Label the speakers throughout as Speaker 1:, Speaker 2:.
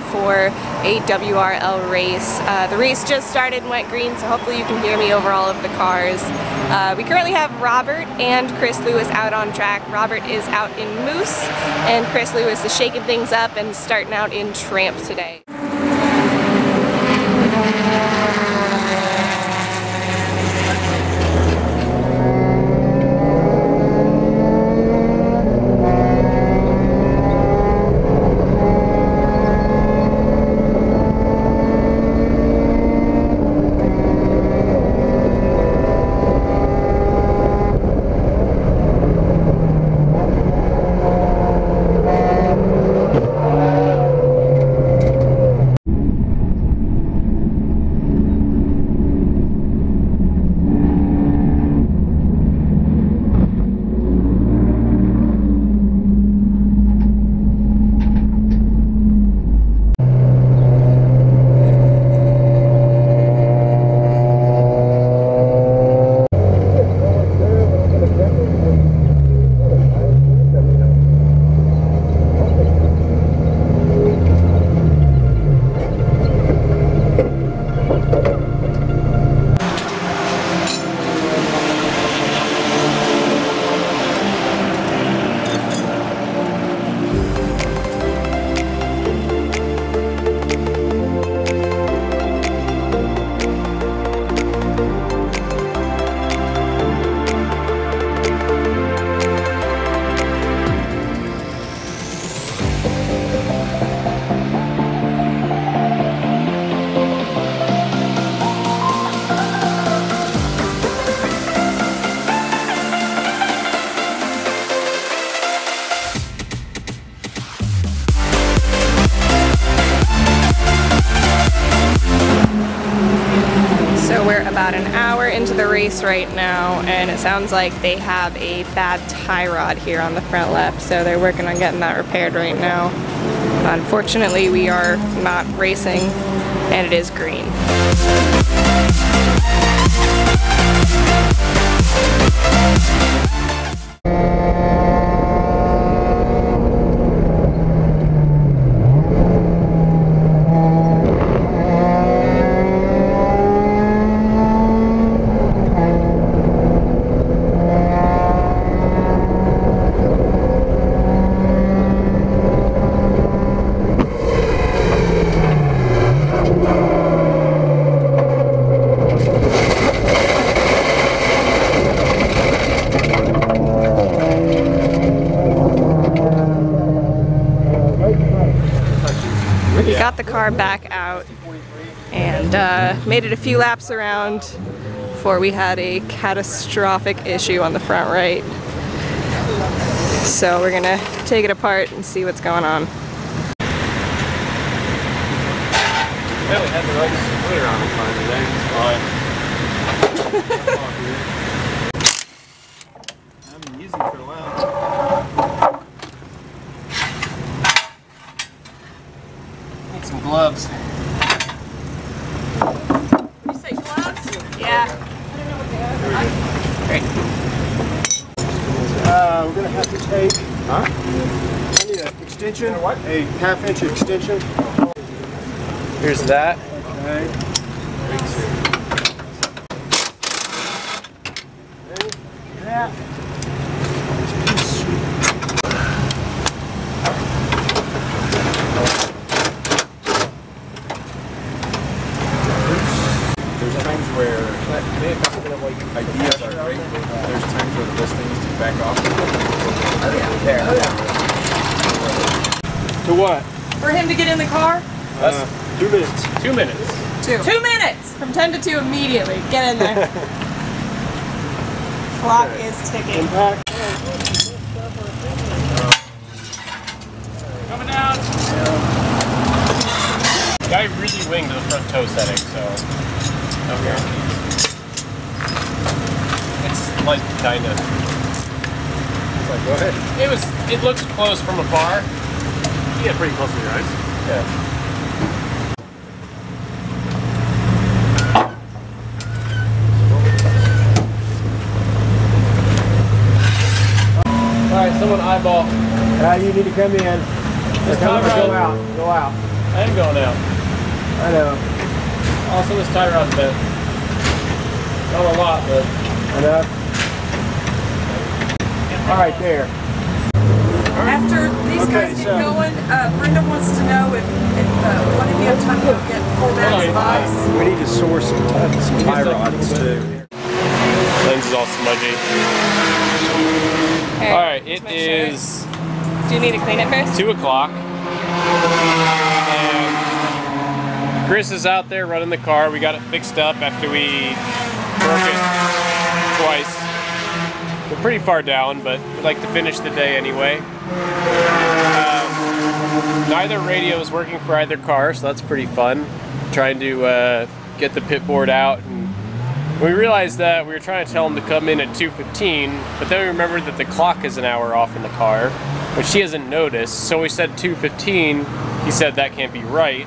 Speaker 1: For a WRL race. Uh, the race just started and went green, so hopefully you can hear me over all of the cars. Uh, we currently have Robert and Chris Lewis out on track. Robert is out in Moose, and Chris Lewis is shaking things up and starting out in Tramp today. Right now, and it sounds like they have a bad tie rod here on the front left, so they're working on getting that repaired right now. Unfortunately, we are not racing, and it is green. Car back out and uh, made it a few laps around before we had a catastrophic issue on the front right. So we're gonna take it apart and see what's going on.
Speaker 2: Yeah, we had the right splitter on fine today. It's fine. I've been using it for a while. Need some gloves.
Speaker 1: You say gloves? Yeah. Great.
Speaker 3: Uh, we're gonna have to take,
Speaker 2: Huh?
Speaker 3: I need an extension, a half inch extension.
Speaker 2: Here's that.
Speaker 3: Okay. That.
Speaker 2: There's times where ideas are great. There's times where the best thing is to back off. There.
Speaker 3: To what?
Speaker 1: For him to get in the car?
Speaker 3: Uh, two minutes.
Speaker 2: Two minutes.
Speaker 1: Two. Two minutes! From 10 to 2 immediately. Get in there. Clock is ticking.
Speaker 3: Impact.
Speaker 2: Coming down. Guy really winged the front toe setting, so. Okay. It's like kinda.
Speaker 3: Like, go ahead.
Speaker 2: It was. It looks close from afar.
Speaker 3: You get pretty close to your eyes.
Speaker 2: Yeah. Alright, so want to eyeball.
Speaker 3: Uh, you need to come in. Or
Speaker 2: Just
Speaker 3: come
Speaker 2: tie
Speaker 3: go out. Go out.
Speaker 2: I am going out.
Speaker 3: I know.
Speaker 2: Also, this tie rod's bent. Not a lot, but
Speaker 3: Enough. All right, there.
Speaker 4: After these
Speaker 3: Okay,
Speaker 4: guys get
Speaker 3: so-
Speaker 4: going, uh, Brenda wants to know if, if uh, one of you have time to go get four bags of ice.
Speaker 3: We need to source some, t- some tie rods too.
Speaker 2: lens is all smudgy.
Speaker 1: All
Speaker 2: All right, it
Speaker 1: here's my shirt.
Speaker 2: is
Speaker 1: Do you need to clean it first?
Speaker 2: two o'clock, and Chris is out there running the car. We got it fixed up after we it twice. We're pretty far down, but we'd like to finish the day anyway. Um, neither radio is working for either car, so that's pretty fun. Trying to uh, get the pit board out and we realized that we were trying to tell him to come in at 2.15, but then we remembered that the clock is an hour off in the car, which he hasn't noticed, so we said 2.15. He said that can't be right.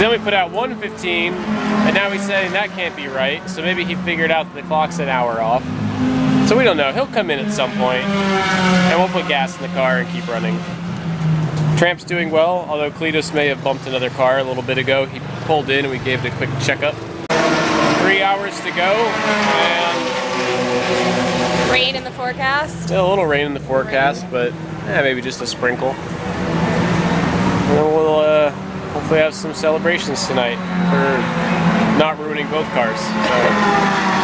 Speaker 2: So then we put out 1.15, and now he's saying that can't be right, so maybe he figured out that the clock's an hour off. So we don't know. He'll come in at some point, and we'll put gas in the car and keep running. Tramp's doing well, although Cletus may have bumped another car a little bit ago. He pulled in and we gave it a quick checkup. Three hours to go, and
Speaker 1: Rain in the forecast.
Speaker 2: a little rain in the forecast, but eh, maybe just a sprinkle. And then we'll uh, hopefully have some celebrations tonight for not ruining both cars. So.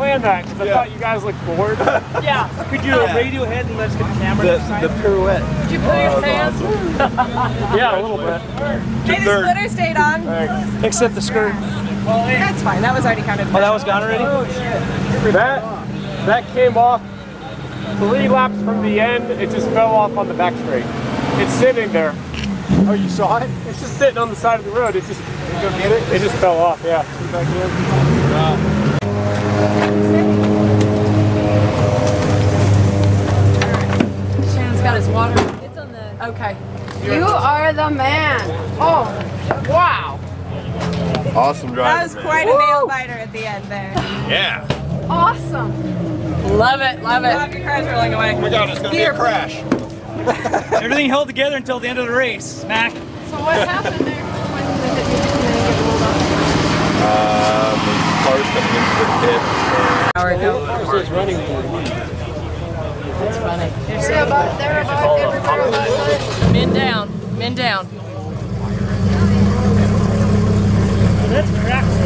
Speaker 2: Planned that because I
Speaker 3: Yeah.
Speaker 2: thought you guys looked bored.
Speaker 4: Yeah.
Speaker 5: Could you yeah. Radiohead and let's get the camera
Speaker 3: The,
Speaker 5: this side?
Speaker 3: the pirouette.
Speaker 4: Did you put your oh, pants?
Speaker 2: yeah, a little bit.
Speaker 1: Hey, the splitter stayed on.
Speaker 5: Except the skirt.
Speaker 1: That's fine. That was already kind of.
Speaker 5: Oh, that was gone already?
Speaker 2: Oh, that that came off three laps from the end. It just fell off on the back straight. It's sitting there.
Speaker 3: Oh, you saw it?
Speaker 2: It's just sitting on the side of the road. It just
Speaker 3: You go get it?
Speaker 2: it just fell off. Yeah.
Speaker 3: Back in.
Speaker 4: Shannon's got his water. It's on the. Okay.
Speaker 6: You are the man. Oh, wow.
Speaker 3: Awesome drive.
Speaker 1: That was quite a nail biter at the end there.
Speaker 3: Yeah.
Speaker 6: Awesome.
Speaker 4: Love it, love it.
Speaker 1: Stop your car's rolling away.
Speaker 3: Oh my god, it's gonna be a crash.
Speaker 5: Everything held together until the end of the race. Mac.
Speaker 6: So what happened there? When did it get rolled up?
Speaker 3: Um, cars coming into the pit.
Speaker 1: Hour ago.
Speaker 2: It's running.
Speaker 6: They're about, they're about, everywhere about
Speaker 4: Men down. Men down.
Speaker 5: That's cracks